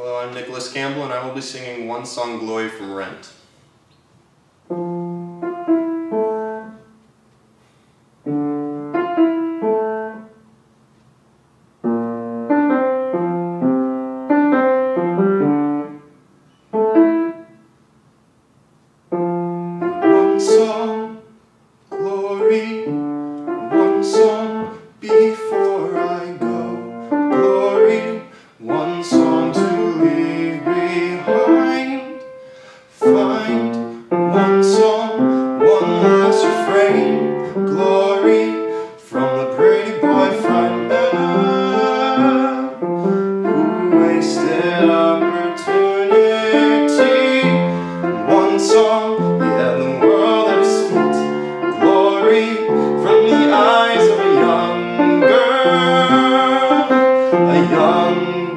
Hello, I'm Nicholas Campbell, and I will be singing one song, Glory, from Rent. Young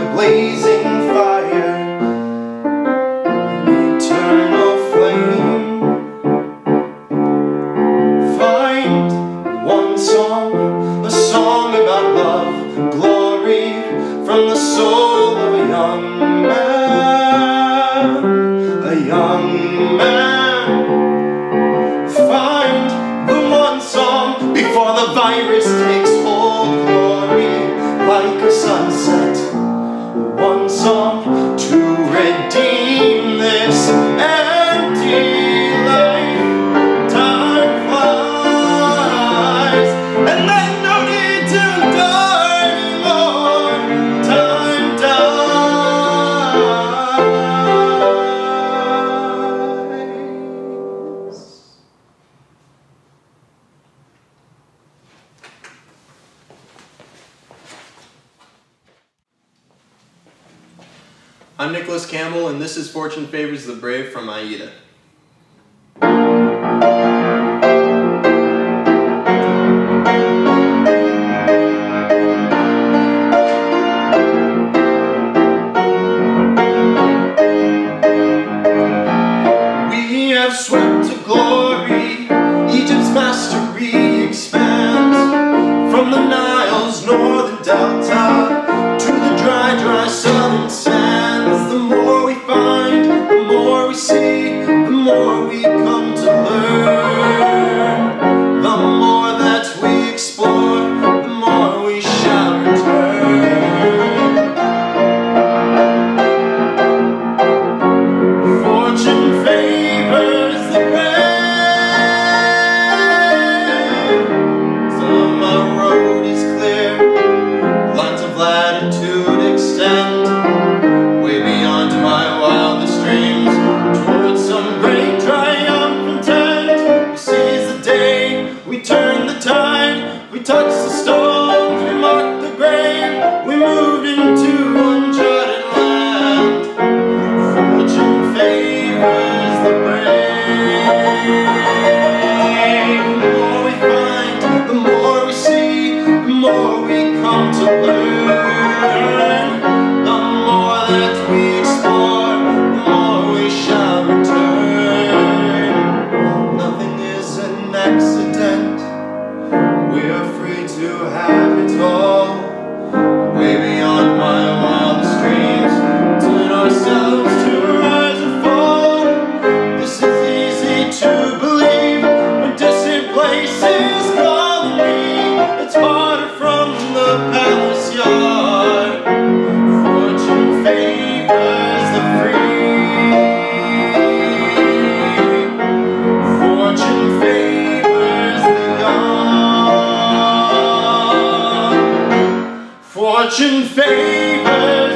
a blazing fire, an eternal flame. Find one song, a song about love, glory from the soul of a young man, a young man. Find the one song before the virus takes I'm Nicholas Campbell, and this is Fortune Favors the Brave from Aida. We have swept to glory, Egypt's mastery expands from the Nile's northern delta sands. The more we find, the more we see, touch the stone. afraid to have it all. Fortune favors